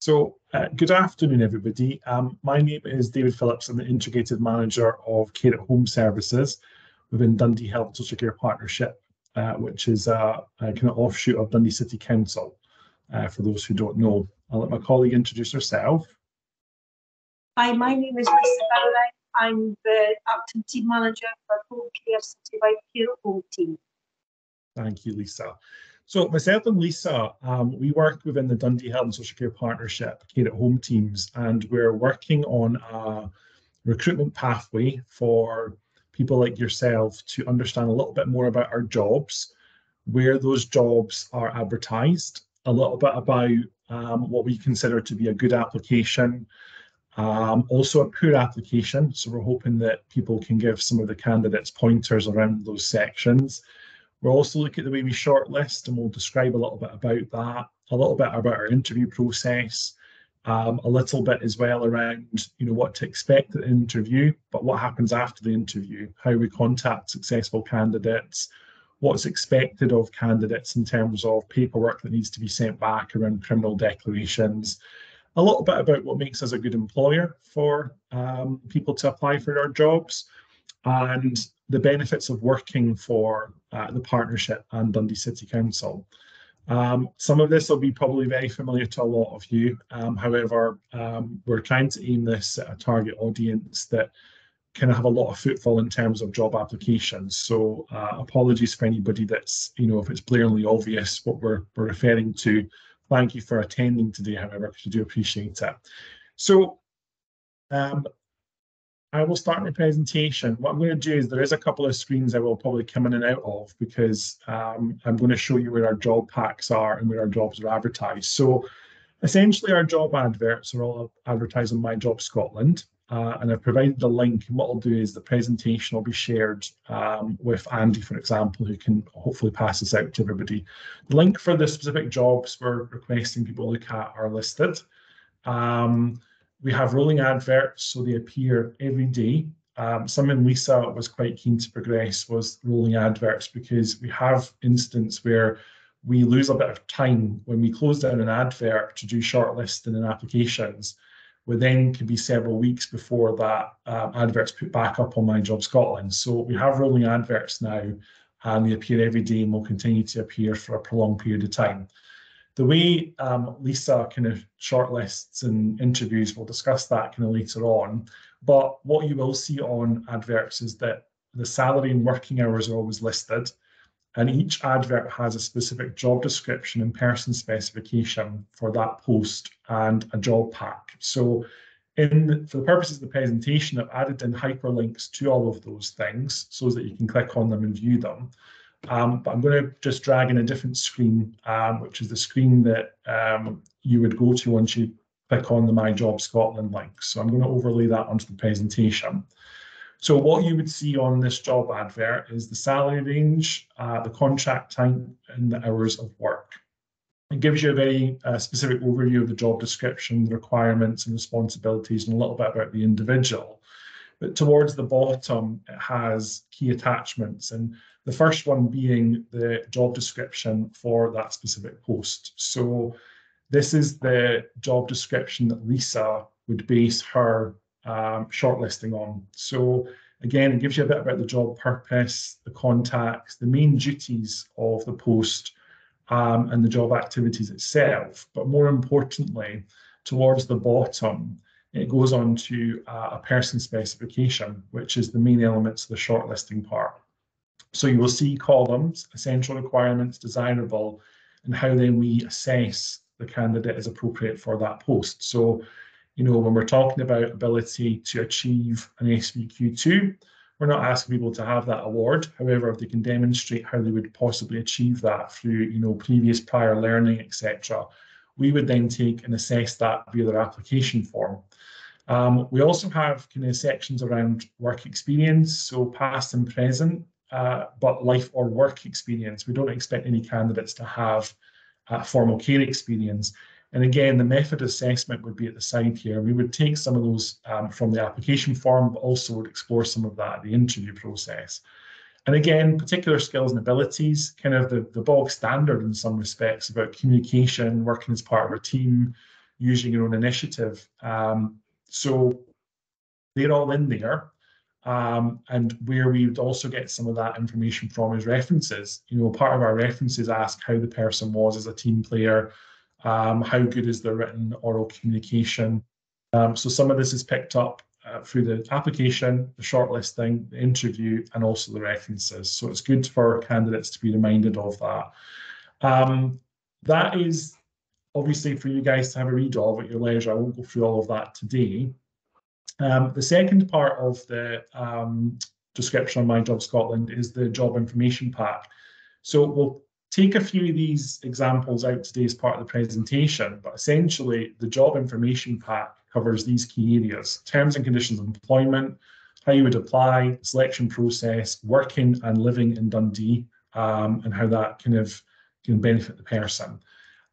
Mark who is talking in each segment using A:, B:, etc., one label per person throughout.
A: So, uh, good afternoon, everybody. Um, my name is David Phillips. I'm the Integrated Manager of Care at Home Services within Dundee Health and Social Care Partnership, uh, which is a, a, kind of offshoot of Dundee City Council, uh, for those who don't know. I'll let my colleague introduce herself.
B: Hi, my name is Lisa Bowring. I'm the Acting Team Manager for Home Care Citywide Care Home Team.
A: Thank you, Lisa. So myself and Lisa, um, we work within the Dundee Health and Social Care Partnership Care at Home teams, and we're working on a recruitment pathway for people like yourself to understand a little bit more about our jobs, where those jobs are advertised, a little bit about um, what we consider to be a good application, um, also a poor application. So we're hoping that people can give some of the candidates pointers around those sections. We'll also look at the way we shortlist and we'll describe a little bit about that, a little bit about our interview process, um, a little bit as well around you know what to expect at the interview, but what happens after the interview, how we contact successful candidates, what's expected of candidates in terms of paperwork that needs to be sent back around criminal declarations, a little bit about what makes us a good employer for um, people to apply for our jobs, and the benefits of working for uh, the partnership and Dundee City Council. Um, some of this will be probably very familiar to a lot of you. Um, however, um, we're trying to aim this at a target audience that kind of have a lot of footfall in terms of job applications. So uh, apologies for anybody that's, you know, if it's blatantly obvious what we're, we're referring to. Thank you for attending today, however, because we do appreciate it. So um, I will start my presentation. What I'm going to do is there is a couple of screens I will probably come in and out of because um, I'm going to show you where our job packs are and where our jobs are advertised. So essentially our job adverts are all advertised on My Job Scotland. Uh, and I've provided the link. And what I'll do is the presentation will be shared um, with Andy, for example, who can hopefully pass this out to everybody. The link for the specific jobs we're requesting people look at are listed. Um, we have rolling adverts, so they appear every day. Um, something Lisa was quite keen to progress was rolling adverts because we have instance where we lose a bit of time when we close down an advert to do shortlisting and applications. We then can be several weeks before that um, advert's put back up on My Job Scotland. So we have rolling adverts now, and they appear every day and will continue to appear for a prolonged period of time. The way um, Lisa kind of shortlists and interviews, we'll discuss that kind of later on. But what you will see on adverts is that the salary and working hours are always listed, and each advert has a specific job description and person specification for that post and a job pack. So in for the purposes of the presentation, I've added in hyperlinks to all of those things so that you can click on them and view them. Um, but I'm going to just drag in a different screen, um, which is the screen that um, you would go to once you click on the My Job Scotland link. So I'm going to overlay that onto the presentation. So what you would see on this job advert is the salary range, uh, the contract time, and the hours of work. It gives you a very uh, specific overview of the job description, the requirements and responsibilities, and a little bit about the individual. But towards the bottom, it has key attachments. And the first one being the job description for that specific post. So this is the job description that Lisa would base her um, shortlisting on. So again, it gives you a bit about the job purpose, the contacts, the main duties of the post, um, and the job activities itself. But more importantly, towards the bottom, it goes on to uh, a person specification, which is the main elements of the shortlisting part. So you will see columns, essential requirements, desirable, and how then we assess the candidate is appropriate for that post. So, you know, when we're talking about ability to achieve an SVQ2, we're not asking people to have that award. However, if they can demonstrate how they would possibly achieve that through, you know, previous prior learning, etc., we would then take and assess that via their application form. Um, we also have kind of sections around work experience, so past and present, uh, but life or work experience. We don't expect any candidates to have uh, formal care experience. And again, the method assessment would be at the side here. We would take some of those um, from the application form, but also would explore some of that at the interview process. And again, particular skills and abilities, kind of the, the bog standard in some respects about communication, working as part of a team, using your own initiative. Um, so they're all in there. Um, and where we would also get some of that information from is references. You know, part of our references ask how the person was as a team player, um, how good is their written oral communication. Um, so some of this is picked up uh, through the application, the shortlisting, the interview, and also the references. So it's good for candidates to be reminded of that. Um, that is obviously for you guys to have a read of at your leisure. I won't go through all of that today. Um, the second part of the um, description on My Job Scotland is the job information pack. So we'll take a few of these examples out today as part of the presentation, but essentially the job information pack covers these key areas, terms and conditions of employment, how you would apply, selection process, working and living in Dundee, um, and how that kind of can benefit the person.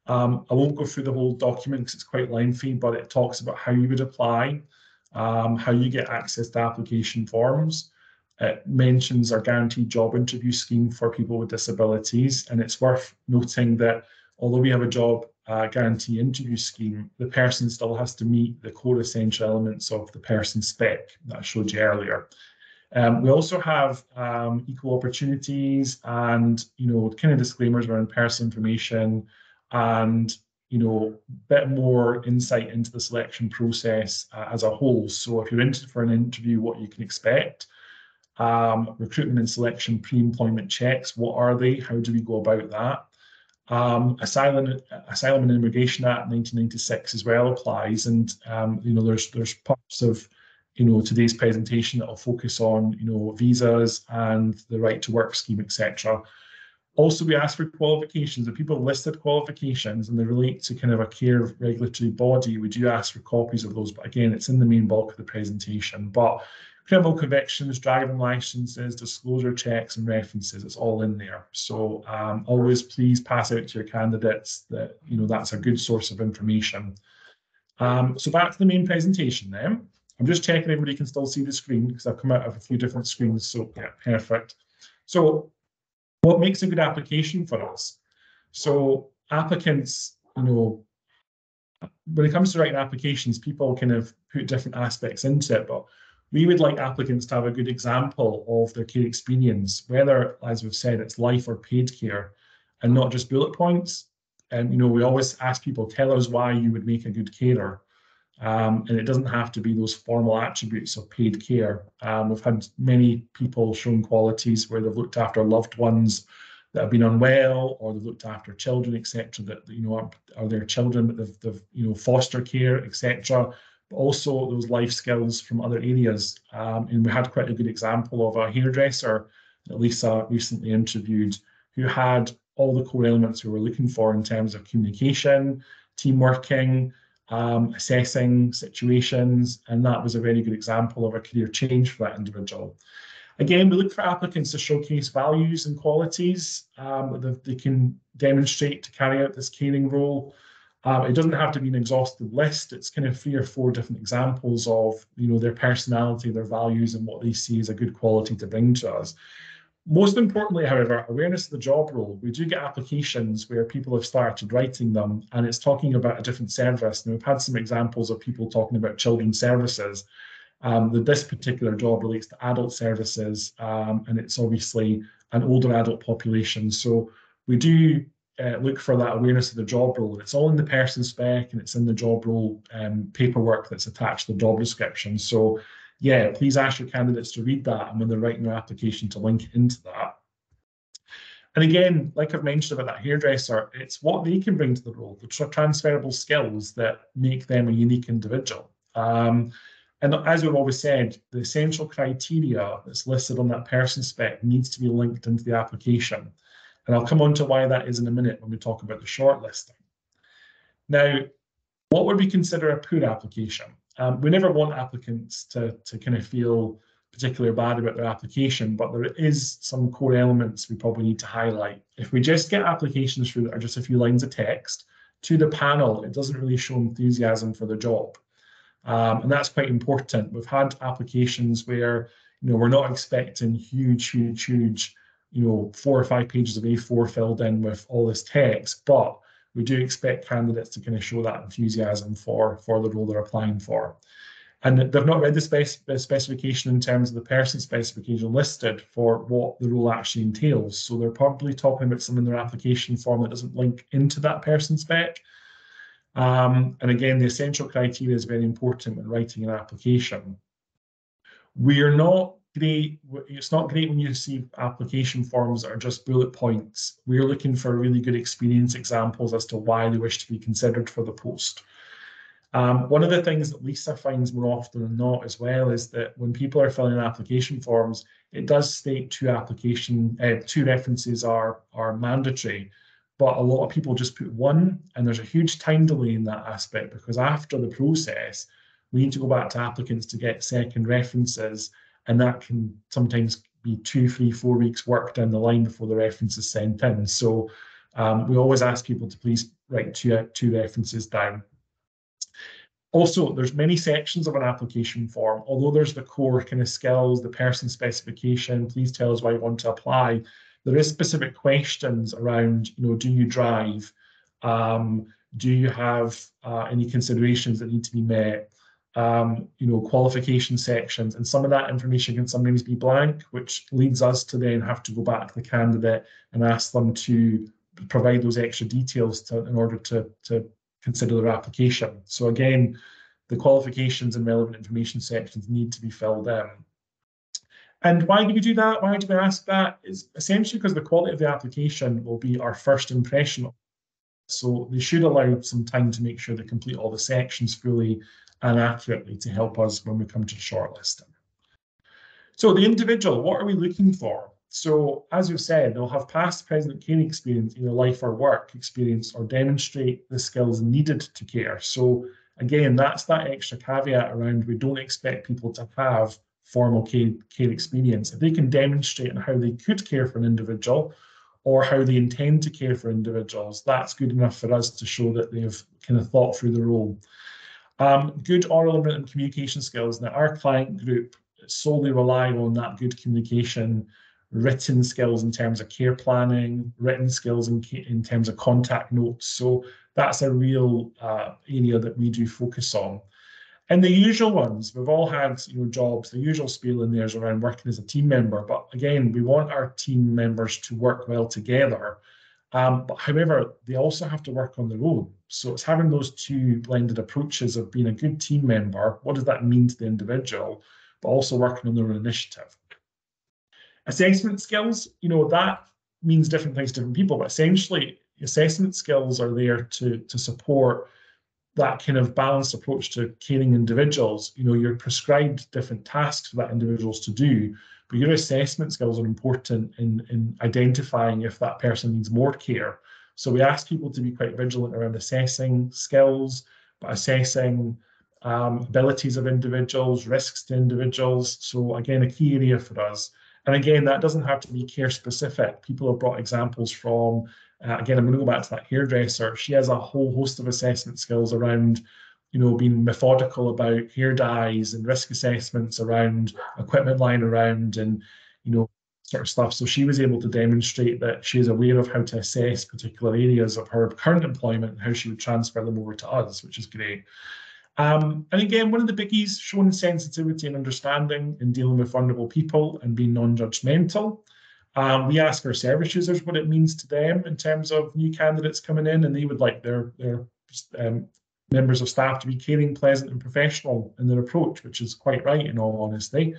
A: Um, I won't go through the whole document because it's quite lengthy, but it talks about how you would apply, um, how you get access to application forms. It mentions our guaranteed job interview scheme for people with disabilities. And it's worth noting that although we have a job uh, guarantee interview scheme, the person still has to meet the core essential elements of the person spec that I showed you earlier. Um, we also have um, equal opportunities and, you know, kind of disclaimers around personal information and you know, bit more insight into the selection process uh, as a whole. So if you're interested for an interview, what you can expect, um, recruitment and selection pre-employment checks, what are they? How do we go about that? Um, asylum, asylum and Immigration Act 1996 as well applies, and um, you know there's there's parts of you know today's presentation that will focus on you know visas and the right to work scheme, etc. Also, we ask for qualifications. If people listed qualifications and they relate to kind of a care regulatory body, we do ask for copies of those. But again, it's in the main bulk of the presentation. But criminal convictions, driving licenses, disclosure checks, and references, it's all in there. So um, always please pass out to your candidates that, you know, that's a good source of information. Um, so back to the main presentation then. I'm just checking everybody can still see the screen because I've come out of a few different screens. So yeah, perfect. So what makes a good application for us? So applicants, you know, when it comes to writing applications, people kind of put different aspects into it, but we would like applicants to have a good example of their care experience, whether, as we've said, it's life or paid care, and not just bullet points. And you know, we always ask people, tell us why you would make a good carer. Um, and it doesn't have to be those formal attributes of paid care. Um, we've had many people showing qualities where they've looked after loved ones that have been unwell, or they've looked after children, etc. That you know are, are their children, but they've, they've you know foster care, etc. But also those life skills from other areas. Um, and we had quite a good example of a hairdresser that Lisa recently interviewed, who had all the core elements we were looking for in terms of communication, team working um, assessing situations, and that was a very good example of a career change for that individual. Again, we look for applicants to showcase values and qualities um, that they can demonstrate to carry out this caring role. Um, it doesn't have to be an exhaustive list. It's kind of three or four different examples of you know their personality, their values, and what they see as a good quality to bring to us. Most importantly, however, awareness of the job role. We do get applications where people have started writing them and it's talking about a different service. And we've had some examples of people talking about children's services. Um, that this particular job relates to adult services um, and it's obviously an older adult population. So we do uh, look for that awareness of the job role. It's all in the person spec and it's in the job role um, paperwork that's attached to the job description. So yeah, please ask your candidates to read that and when they're writing their application to link into that. And again, like I've mentioned about that hairdresser, it's what they can bring to the role, the tra transferable skills that make them a unique individual. Um, and as we've always said, the essential criteria that's listed on that person spec needs to be linked into the application. And I'll come on to why that is in a minute when we talk about the shortlisting. Now, what would we consider a poor application? Um, we never want applicants to, to kind of feel particularly bad about their application, but there is some core elements we probably need to highlight. If we just get applications through that are just a few lines of text to the panel, it doesn't really show enthusiasm for the job. Um, and that's quite important. We've had applications where, you know, we're not expecting huge, huge, huge, you know, four or five pages of A4 filled in with all this text, but we do expect candidates to kind of show that enthusiasm for, for the role they're applying for. And they've not read the, spec specification in terms of the person specification listed for what the role actually entails. So they're probably talking about something in their application form that doesn't link into that person spec. Um, and again, the essential criteria is very important when writing an application. We're not great, it's not great when you see application forms that are just bullet points. We're looking for really good experience examples as to why they wish to be considered for the post. Um, one of the things that Lisa finds more often than not as well is that when people are filling in application forms, it does state two application, uh, two references are, are mandatory but a lot of people just put one and there's a huge time delay in that aspect because after the process we need to go back to applicants to get second references and that can sometimes be two three four weeks work down the line before the reference is sent in so um, we always ask people to please write two, two references down also there's many sections of an application form although there's the core kind of skills the person specification please tell us why you want to apply there is specific questions around, you know, do you drive? Um, do you have uh, any considerations that need to be met? Um, you know, qualification sections, and some of that information can sometimes be blank, which leads us to then have to go back to the candidate and ask them to provide those extra details to, in order to, to consider their application. So again, the qualifications and relevant information sections need to be filled in. And why do we do that? Why do we ask that? Is essentially because the quality of the application will be our first impression. So they should allow some time to make sure they complete all the sections fully and accurately to help us when we come to shortlisting. So the individual, what are we looking for? So as you've said, they'll have past, present care experience, either life or work experience, or demonstrate the skills needed to care. So again, that's that extra caveat around we don't expect people to have formal care, care experience, if they can demonstrate on how they could care for an individual or how they intend to care for individuals, that's good enough for us to show that they've kind of thought through the role. Um, good oral and written communication skills. Now, our client group solely rely on that good communication, written skills in terms of care planning, written skills in, in terms of contact notes. So that's a real uh, area that we do focus on. And the usual ones, we've all had you know jobs, the usual spiel in there is around working as a team member. But again, we want our team members to work well together. Um, but however, they also have to work on their own. So it's having those two blended approaches of being a good team member. What does that mean to the individual? But also working on their own initiative. Assessment skills, you know, that means different things to different people, but essentially assessment skills are there to, to support that kind of balanced approach to caring individuals, you know, you're prescribed different tasks for that individuals to do, but your assessment skills are important in, in identifying if that person needs more care. So we ask people to be quite vigilant around assessing skills, but assessing um, abilities of individuals, risks to individuals. So again, a key area for us. And again, that doesn't have to be care specific. People have brought examples from uh, again, I'm going to go back to that hairdresser. She has a whole host of assessment skills around, you know, being methodical about hair dyes and risk assessments around equipment lying around and, you know, sort of stuff. So she was able to demonstrate that she is aware of how to assess particular areas of her current employment and how she would transfer them over to us, which is great. Um, and again, one of the biggies, showing sensitivity and understanding in dealing with vulnerable people and being non-judgmental. Um, we ask our service users what it means to them in terms of new candidates coming in, and they would like their their um, members of staff to be caring, pleasant, and professional in their approach, which is quite right in all honesty.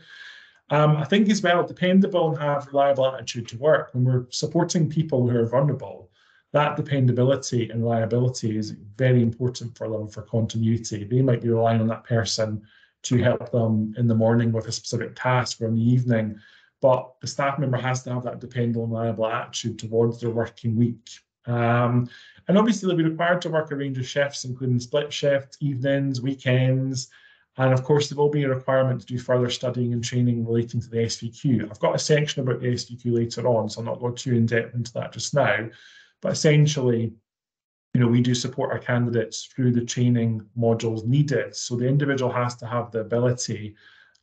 A: Um, I think as well, dependable and have reliable attitude to work. When we're supporting people who are vulnerable, that dependability and reliability is very important for them for continuity. They might be relying on that person to help them in the morning with a specific task or in the evening but the staff member has to have that dependable and reliable attitude towards their working week. Um, and obviously, they'll be required to work a range of shifts, including split shifts, evenings, weekends. And of course, there will be a requirement to do further studying and training relating to the SVQ. I've got a section about the SVQ later on, so I'm not going too in depth into that just now. But essentially, you know, we do support our candidates through the training modules needed. So the individual has to have the ability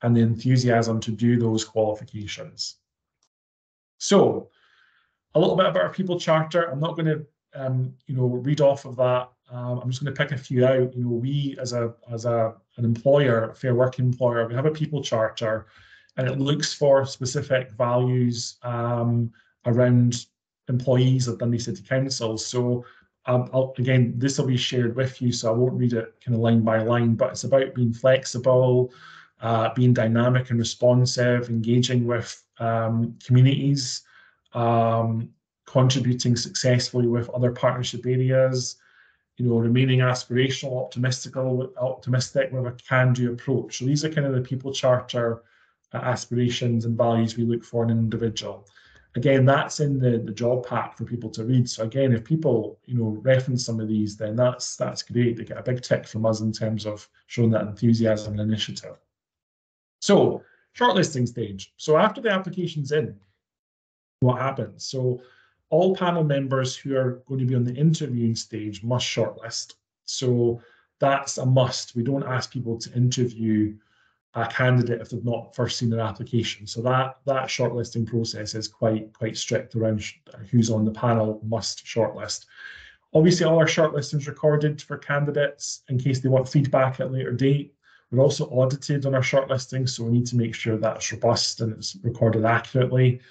A: and the enthusiasm to do those qualifications. So a little bit about our people charter. I'm not going to um, you know, read off of that. Um, I'm just going to pick a few out. You know, we as a as a an employer, a fair work employer, we have a people charter, and it looks for specific values um, around employees of Dundee City Council. So um, again, this will be shared with you, so I won't read it kind of line by line, but it's about being flexible, uh, being dynamic and responsive, engaging with um, communities, um, contributing successfully with other partnership areas, you know, remaining aspirational, optimistic, optimistic with a can-do approach. So these are kind of the people charter uh, aspirations and values we look for in an individual again, that's in the, the job pack for people to read. So again, if people, you know, reference some of these, then that's that's great. They get a big tick from us in terms of showing that enthusiasm and initiative. So shortlisting stage. So after the application's in, what happens? So all panel members who are going to be on the interviewing stage must shortlist. So that's a must. We don't ask people to interview a candidate if they've not first seen their application. So that that shortlisting process is quite quite strict around who's on the panel must shortlist. Obviously, all our shortlisting is recorded for candidates in case they want feedback at a later date. We're also audited on our shortlisting, so we need to make sure that's robust and it's recorded accurately.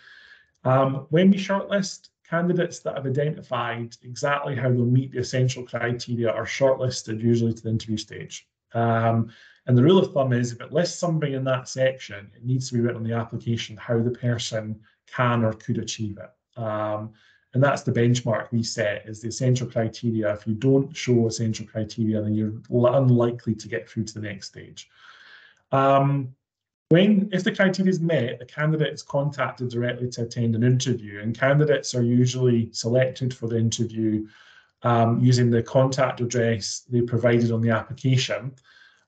A: Um, when we shortlist, candidates that have identified exactly how they'll meet the essential criteria are shortlisted usually to the interview stage. Um, and the rule of thumb is if it lists something in that section, it needs to be written on the application how the person can or could achieve it. Um, and that's the benchmark we set is the essential criteria. If you don't show essential criteria, then you're unlikely to get through to the next stage. Um, when, if the criteria is met, the candidate is contacted directly to attend an interview, and candidates are usually selected for the interview um, using the contact address they provided on the application.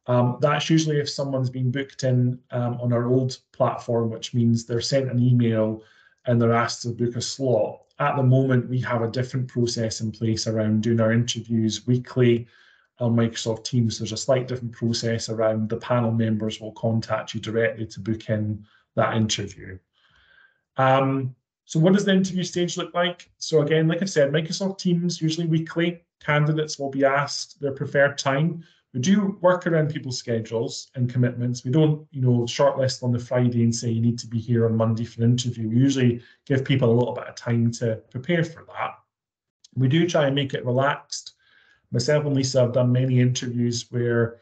A: Um, that's usually if someone's been booked in um, on our old platform, which means they're sent an email and they're asked to book a slot. At the moment, we have a different process in place around doing our interviews weekly on Microsoft Teams. There's a slight different process around the panel members will contact you directly to book in that interview. Um, so what does the interview stage look like? So again, like I said, Microsoft Teams, usually weekly, candidates will be asked their preferred time we do work around people's schedules and commitments. We don't, you know, shortlist on the Friday and say you need to be here on Monday for an interview. We usually give people a little bit of time to prepare for that. We do try and make it relaxed. Myself and Lisa have done many interviews where,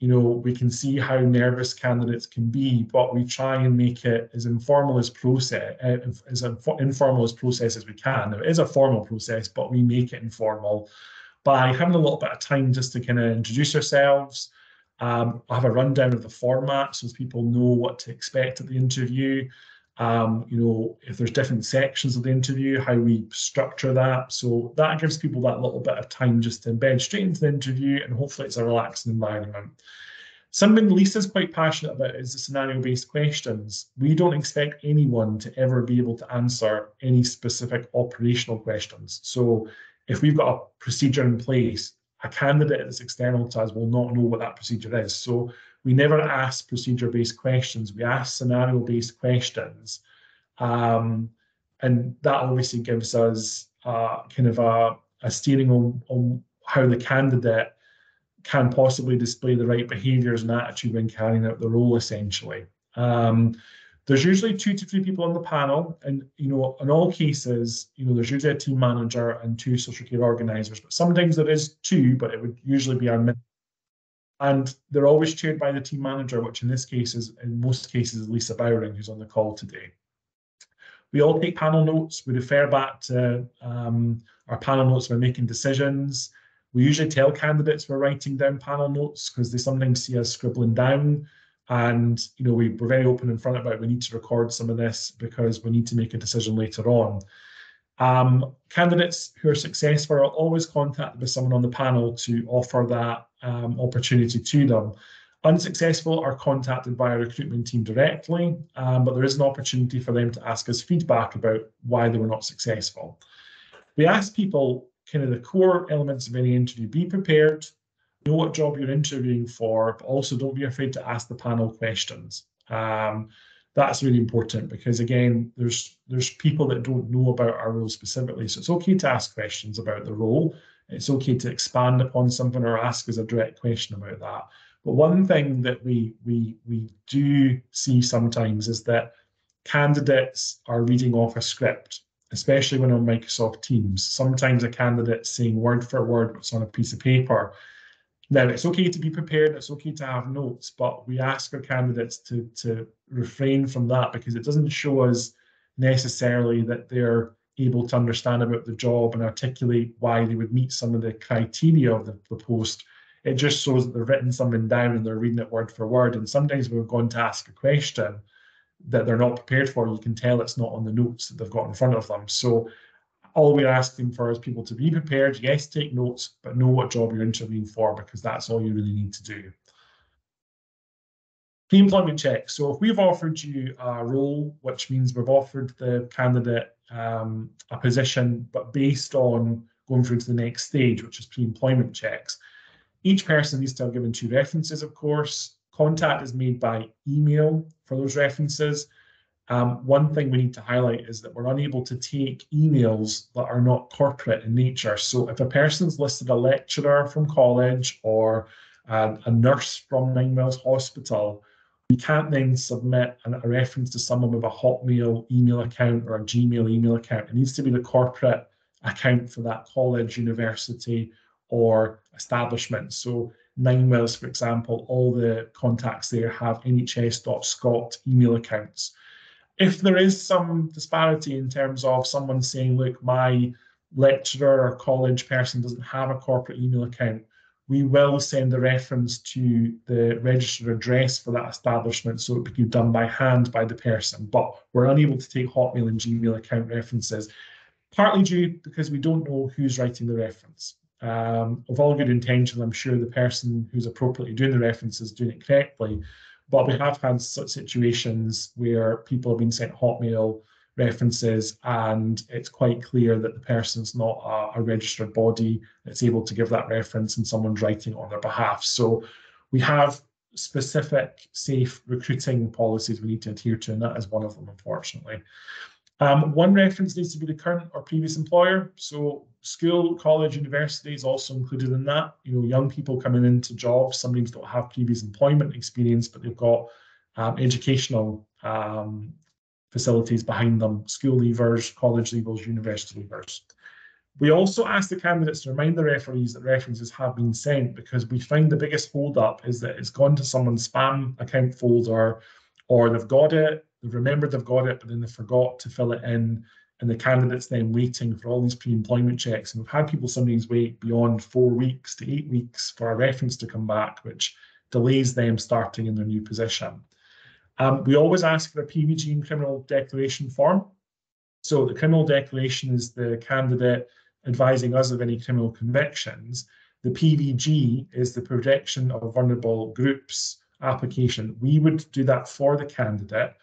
A: you know, we can see how nervous candidates can be, but we try and make it as informal as process, uh, as informal as process as we can. It is a formal process, but we make it informal by having a little bit of time just to kind of introduce ourselves. Um, I have a rundown of the format so people know what to expect at the interview. Um, you know, if there's different sections of the interview, how we structure that. So that gives people that little bit of time just to embed straight into the interview and hopefully it's a relaxing environment. Something Lisa's quite passionate about is the scenario-based questions. We don't expect anyone to ever be able to answer any specific operational questions. So if we've got a procedure in place, a candidate that's external to us will not know what that procedure is. So we never ask procedure-based questions. We ask scenario-based questions. Um, and that obviously gives us uh, kind of a, a steering on, on how the candidate can possibly display the right behaviours and attitude when carrying out the role, essentially. Um, there's usually two to three people on the panel, and you know, in all cases, you know, there's usually a team manager and two social care organisers. But sometimes there is two, but it would usually be our and they're always chaired by the team manager, which in this case is in most cases is Lisa Bowring, who's on the call today. We all take panel notes. We refer back to um, our panel notes when making decisions. We usually tell candidates we're writing down panel notes because they sometimes see us scribbling down. And you know, we were very open in front about we need to record some of this because we need to make a decision later on. Um, candidates who are successful are always contacted by someone on the panel to offer that um, opportunity to them. Unsuccessful are contacted by a recruitment team directly, um, but there is an opportunity for them to ask us feedback about why they were not successful. We ask people kind of the core elements of any interview be prepared, know what job you're interviewing for, but also don't be afraid to ask the panel questions. Um, that's really important because again, there's there's people that don't know about our role specifically. So it's okay to ask questions about the role. It's okay to expand upon something or ask as a direct question about that. But one thing that we we we do see sometimes is that candidates are reading off a script, especially when on Microsoft Teams. Sometimes a candidate's saying word for word what's on a piece of paper. Now, it's okay to be prepared, it's okay to have notes, but we ask our candidates to, to refrain from that because it doesn't show us necessarily that they're able to understand about the job and articulate why they would meet some of the criteria of the, the post. It just shows that they've written something down and they're reading it word for word. And sometimes when we're going to ask a question that they're not prepared for, you can tell it's not on the notes that they've got in front of them. So all we're asking for is people to be prepared, yes, take notes, but know what job you're interviewing for because that's all you really need to do. Pre-employment check. So if we've offered you a role, which means we've offered the candidate um, a position, but based on going through to the next stage, which is pre-employment checks, each person needs to have given two references, of course. Contact is made by email for those references. Um, one thing we need to highlight is that we're unable to take emails that are not corporate in nature. So if a person's listed a lecturer from college or uh, a nurse from Nine Ninewells Hospital, we can't then submit an, a reference to someone with a Hotmail email account or a Gmail email account. It needs to be the corporate account for that college, university, or establishment. So Nine Ninewells, for example, all the contacts there have nhs.scot email accounts if there is some disparity in terms of someone saying, look, my lecturer or college person doesn't have a corporate email account, we will send a reference to the registered address for that establishment so it can be done by hand by the person. But we're unable to take Hotmail and Gmail account references, partly due because we don't know who's writing the reference. Um, of all good intention, I'm sure the person who's appropriately doing the reference is doing it correctly. But we have had such situations where people have been sent Hotmail references and it's quite clear that the person's not a, a, registered body that's able to give that reference and someone's writing on their behalf. So we have specific safe recruiting policies we need to adhere to, and that is one of them, unfortunately. Um, one reference needs to be the current or previous employer. So school, college, university is also included in that. You know, young people coming into jobs sometimes don't have previous employment experience, but they've got um, educational um, facilities behind them, school leavers, college leavers, university leavers. We also ask the candidates to remind the referees that references have been sent because we find the biggest holdup is that it's gone to someone's spam account folder or they've got it they've remembered they've got it, but then they forgot to fill it in. And the candidate's then waiting for all these pre-employment checks. And we've had people sometimes wait beyond four weeks to eight weeks for a reference to come back, which delays them starting in their new position. Um, we always ask for a PVG and criminal declaration form. So the criminal declaration is the candidate advising us of any criminal convictions. The PVG is the protection of vulnerable groups application. We would do that for the candidate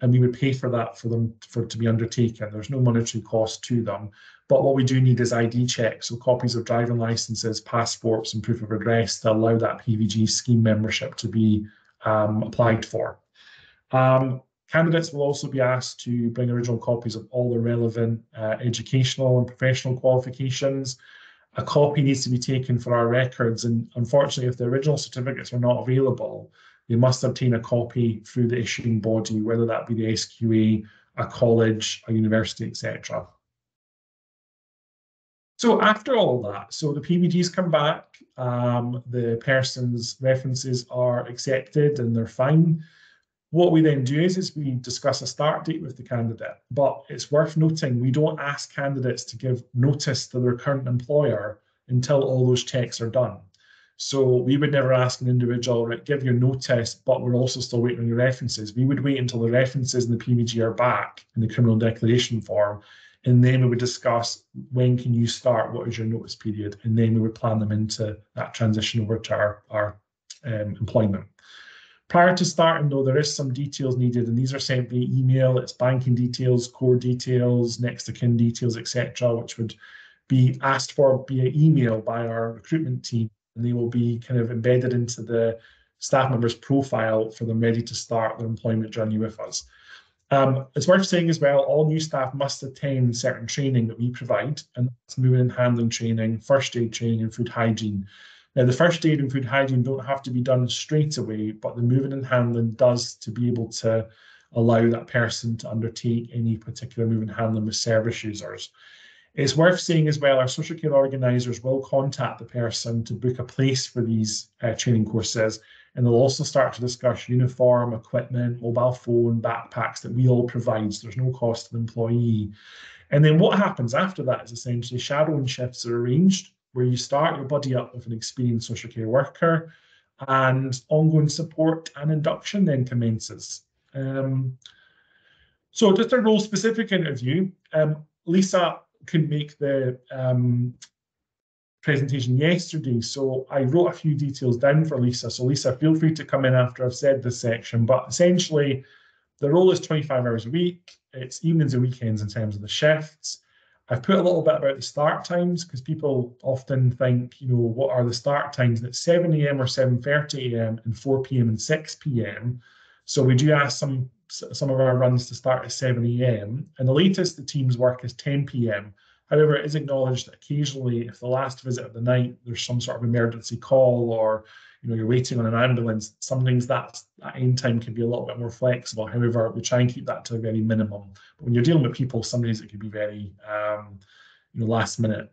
A: and we would pay for that for them for to be undertaken. There's no monetary cost to them. But what we do need is ID checks, so copies of driving licenses, passports, and proof of address to allow that PVG scheme membership to be um, applied for. Um, candidates will also be asked to bring original copies of all the relevant uh, educational and professional qualifications. A copy needs to be taken for our records, and unfortunately, if the original certificates are not available, they must obtain a copy through the issuing body, whether that be the SQA, a college, a university, etc. So after all that, so the PVGs come back, um, the person's references are accepted and they're fine. What we then do is, is we discuss a start date with the candidate, but it's worth noting we don't ask candidates to give notice to their current employer until all those checks are done. So we would never ask an individual, right, give your notice, but we're also still waiting on your references. We would wait until the references and the PVG are back in the criminal declaration form. And then we would discuss when can you start, what is your notice period, and then we would plan them into that transition over to our, our um, employment. Prior to starting, though, there is some details needed, and these are sent via email. It's banking details, core details, next of kin details, etc., which would be asked for via email by our recruitment team and they will be kind of embedded into the staff members' profile for them ready to start their employment journey with us. Um, it's worth saying as well, all new staff must attend certain training that we provide, and that's moving and handling training, first aid training, and food hygiene. Now, the first aid and food hygiene don't have to be done straight away, but the moving and handling does to be able to allow that person to undertake any particular moving and handling with service users. It's worth saying as well, our social care organisers will contact the person to book a place for these uh, training courses and they'll also start to discuss uniform, equipment, mobile phone, backpacks that we all provide. So there's no cost to the employee. And then what happens after that is essentially shadowing shifts are arranged where you start your buddy up with an experienced social care worker and ongoing support and induction then commences. Um, so just a role specific interview. Um, Lisa couldn't make the um, presentation yesterday, so I wrote a few details down for Lisa. So Lisa, feel free to come in after I've said this section, but essentially the role is 25 hours a week. It's evenings and weekends in terms of the shifts. I've put a little bit about the start times because people often think, you know, what are the start times? It's 7 a.m. or 7.30 a.m. and 4 p.m. and 6 p.m. So we do ask some some of our runs to start at 7 a.m. And the latest the teams work is 10 p.m. However, it is acknowledged that occasionally, if the last visit of the night there's some sort of emergency call or you know you're waiting on an ambulance, sometimes that, that end time can be a little bit more flexible. However, we try and keep that to a very minimum. But when you're dealing with people, sometimes it can be very um, you know last minute.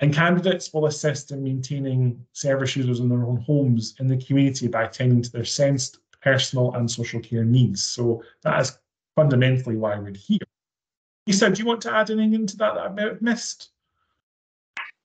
A: And candidates will assist in maintaining service users in their own homes in the community by attending to their sensed personal and social care needs. So that is fundamentally why we're here. Lisa, do you want to add anything to that that I may have missed?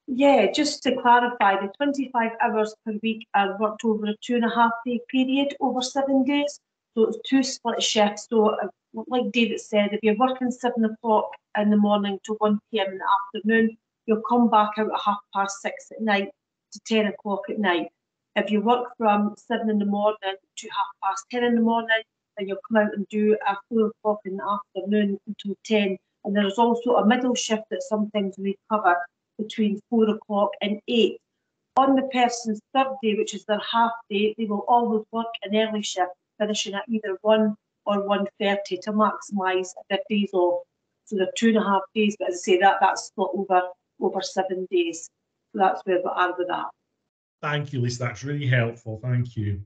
B: Yeah, just to clarify, the 25 hours per week are worked over a two and a half day period over seven days. So it's two split shifts. So, uh, like David said, if you're working seven o'clock in the morning to 1 pm in the afternoon, you'll come back out at half past six at night to 10 o'clock at night. If you work from seven in the morning to half past 10 in the morning, then you'll come out and do a four o'clock in the afternoon until 10 and there is also a middle shift that sometimes we cover between four o'clock and eight. On the person's third day, which is their half day, they will always work an early shift, finishing at either one or 1.30 to maximise their days off. So they're two and a half days, but as I say, that that's split over over seven days. So that's where we are with that.
A: Thank you, Lisa. That's really helpful. Thank you.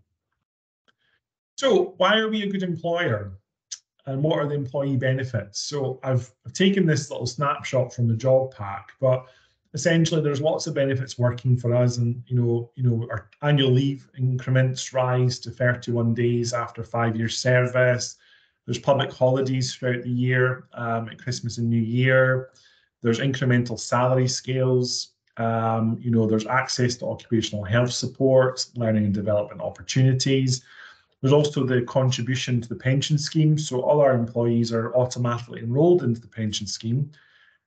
A: So why are we a good employer? and what are the employee benefits. So I've, I've taken this little snapshot from the job pack, but essentially there's lots of benefits working for us and you know you know our annual leave increments rise to 31 days after five years service there's public holidays throughout the year um, at christmas and new year there's incremental salary scales um, you know there's access to occupational health support learning and development opportunities there's also the contribution to the pension scheme. So all our employees are automatically enrolled into the pension scheme.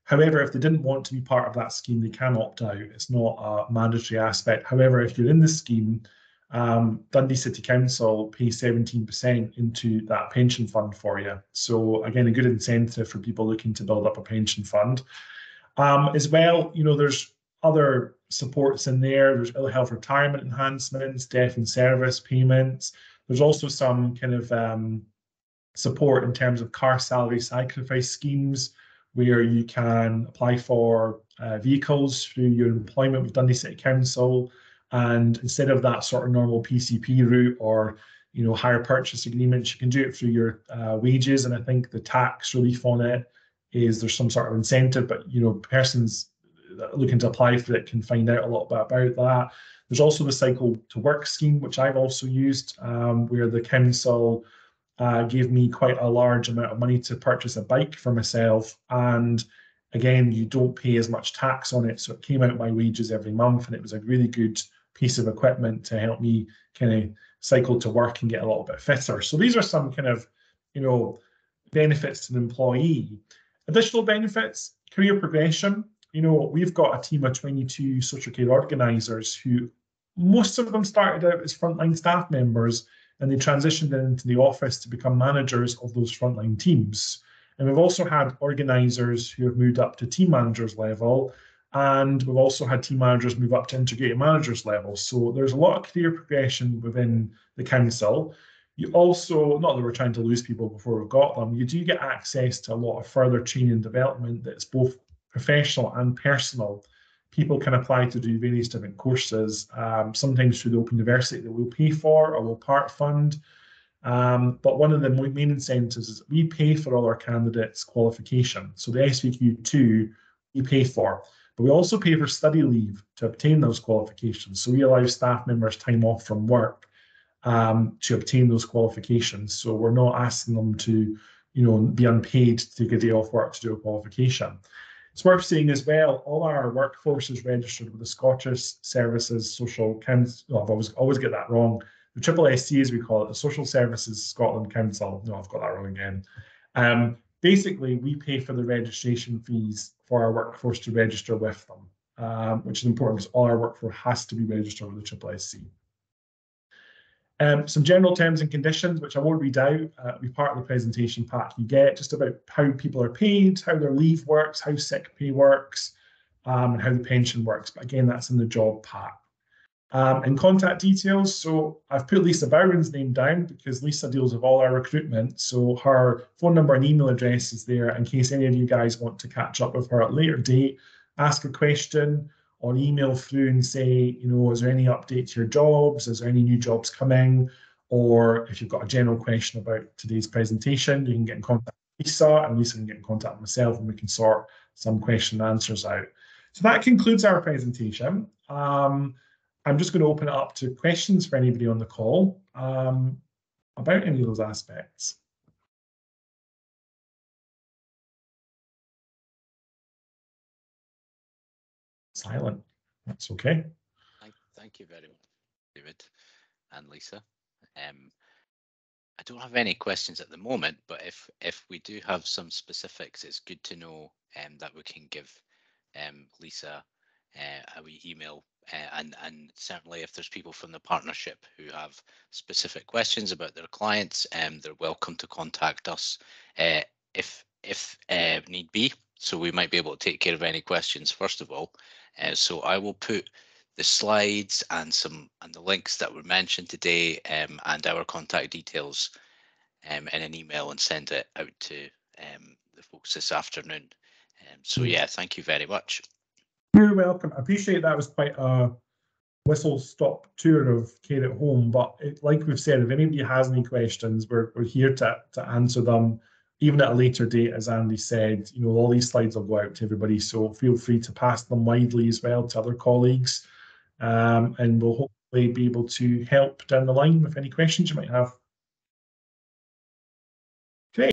A: However, if they didn't want to be part of that scheme, they can opt out. It's not a mandatory aspect. However, if you're in the scheme, um, Dundee City Council pays 17% into that pension fund for you. So again, a good incentive for people looking to build up a pension fund. Um, as well, you know, there's other supports in there. There's ill health retirement enhancements, death and service payments. There's also some kind of um, support in terms of car salary sacrifice schemes where you can apply for uh, vehicles through your employment with Dundee City Council. And instead of that sort of normal PCP route or you know hire purchase agreements, you can do it through your uh, wages. And I think the tax relief on it is there's some sort of incentive, but you know persons looking to apply for it can find out a little bit about that. There's also the Cycle to Work scheme, which I've also used, um, where the council uh, gave me quite a large amount of money to purchase a bike for myself. And again, you don't pay as much tax on it. So it came out my wages every month, and it was a really good piece of equipment to help me kind of cycle to work and get a little bit fitter. So these are some kind of, you know, benefits to an employee. Additional benefits, career progression you know, we've got a team of 22 social care organisers who most of them started out as frontline staff members and they transitioned into the office to become managers of those frontline teams. And we've also had organisers who have moved up to team managers level And we've also had team managers move up to integrated managers level. So there's a lot of career progression within the council. You also, not that we're trying to lose people before we've got them, you do get access to a lot of further training and development that's both professional and personal. People can apply to do various different courses, um, sometimes through the Open University that we'll pay for or we'll part fund. Um, but one of the main incentives is we pay for all our candidates' qualification. So the SVQ2 we pay for. But we also pay for study leave to obtain those qualifications. So we allow staff members time off from work um, to obtain those qualifications. So we're not asking them to, you know, be unpaid to take a day off work to do a qualification. It's worth seeing as well, all our workforce is registered with the Scottish Services Social Council. I've always always get that wrong. The Triple SC, as we call it, the Social Services Scotland Council. No, I've got that wrong again. Um, basically, we pay for the registration fees for our workforce to register with them, um, which is important because all our workforce has to be registered with the Triple SC. Um, some general terms and conditions, which I won't read out, uh, be part of the presentation pack you get, just about how people are paid, how their leave works, how sick pay works, um, and how the pension works. But again, that's in the job pack. Um, and contact details. So I've put Lisa Bowring's name down because Lisa deals with all our recruitment. So her phone number and email address is there in case any of you guys want to catch up with her at a later date, ask a question, or email through and say, you know, is there any update to your jobs? Is there any new jobs coming? Or if you've got a general question about today's presentation, you can get in contact with Lisa and Lisa can get in contact with myself and we can sort some question and answers out. So that concludes our presentation. Um, I'm just going to open it up to questions for anybody on the call um, about any of those aspects. Silent. That's okay.
C: Thank, thank you very much, David and Lisa. Um, I don't have any questions at the moment, but if if we do have some specifics, it's good to know um, that we can give um, Lisa uh, a wee email. Uh, and and certainly if there's people from the partnership who have specific questions about their clients, um, they're welcome to contact us uh, if if uh, need be. So we might be able to take care of any questions first of all, uh, so I will put the slides and some and the links that were mentioned today um, and our contact details um, in an email and send it out to um, the folks this afternoon. Um, so yeah, thank you very much.
A: You're welcome. I appreciate that was quite a whistle stop tour of care at home. But it, like we've said, if anybody has any questions, we're, we're here to, to answer them even at a later date, as Andy said, you know, all these slides will go out to everybody. So feel free to pass them widely as well to other colleagues. Um, and we'll hopefully be able to help down the line with any questions you might have.